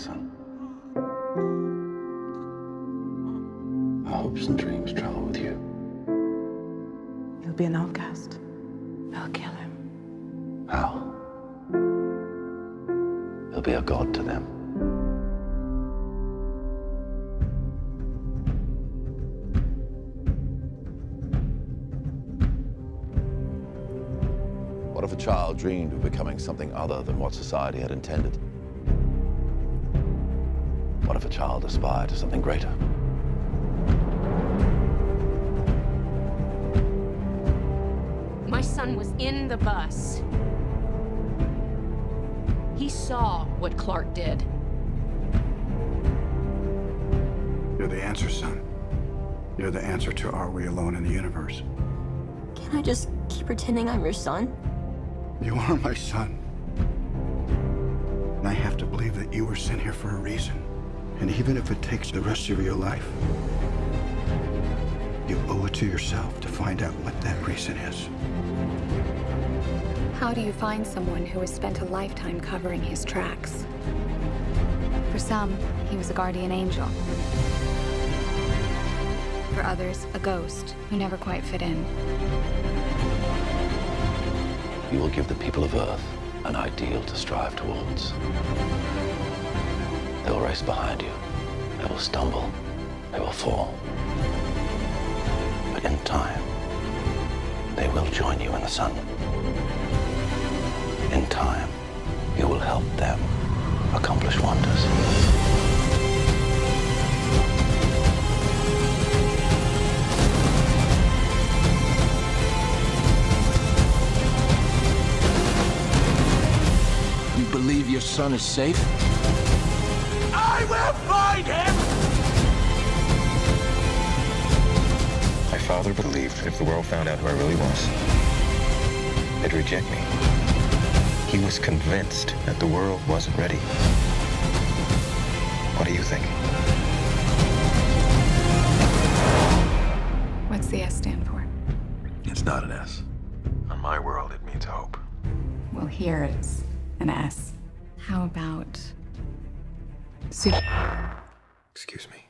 son. Our hopes and dreams travel with you. He'll be an outcast. They'll kill him. How? He'll be a god to them. What if a child dreamed of becoming something other than what society had intended? What if a child aspired to something greater? My son was in the bus. He saw what Clark did. You're the answer, son. You're the answer to are we alone in the universe? Can I just keep pretending I'm your son? You are my son. And I have to believe that you were sent here for a reason. And even if it takes the rest of your life, you owe it to yourself to find out what that reason is. How do you find someone who has spent a lifetime covering his tracks? For some, he was a guardian angel. For others, a ghost who never quite fit in. You will give the people of Earth an ideal to strive towards. They will race behind you. They will stumble. They will fall. But in time, they will join you in the sun. In time, you will help them accomplish wonders. You believe your son is safe? I will find him! My father believed that if the world found out who I really was, they'd reject me. He was convinced that the world wasn't ready. What do you think? What's the S stand for? It's not an S. On my world, it means hope. Well, here it's an S. How about super? Excuse me.